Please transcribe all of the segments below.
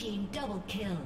Team double kill.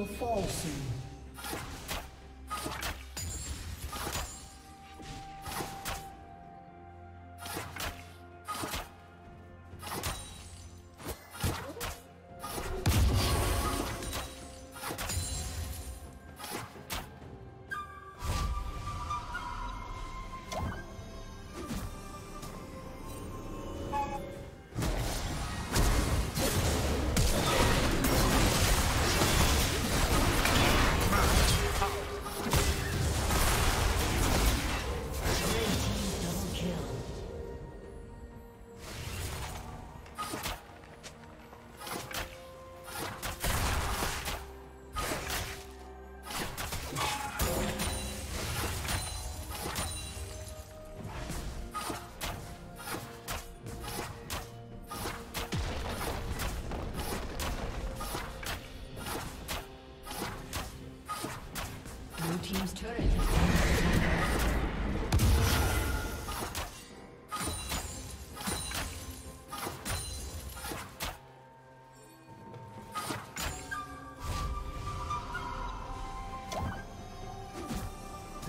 Will fall soon.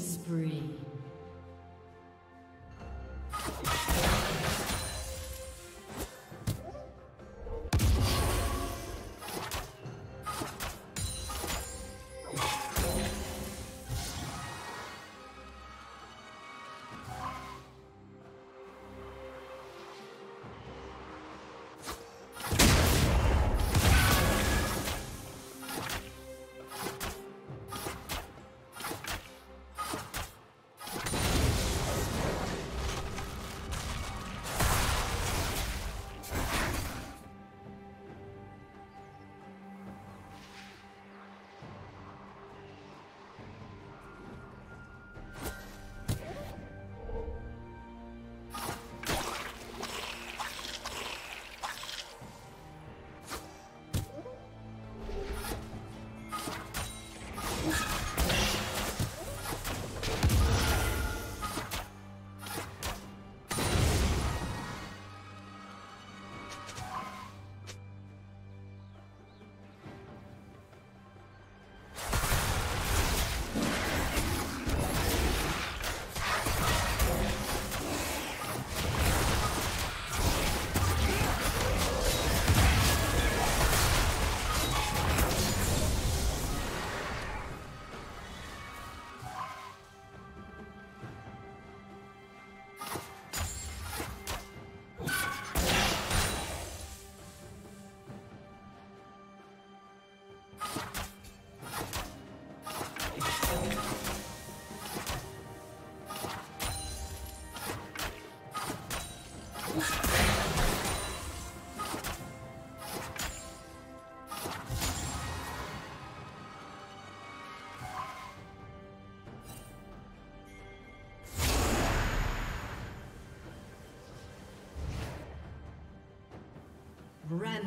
Killing spree.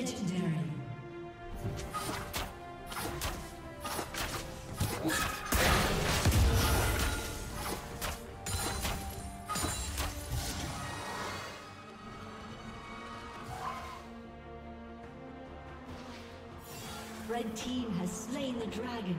Legendary. Red team has slain the dragon.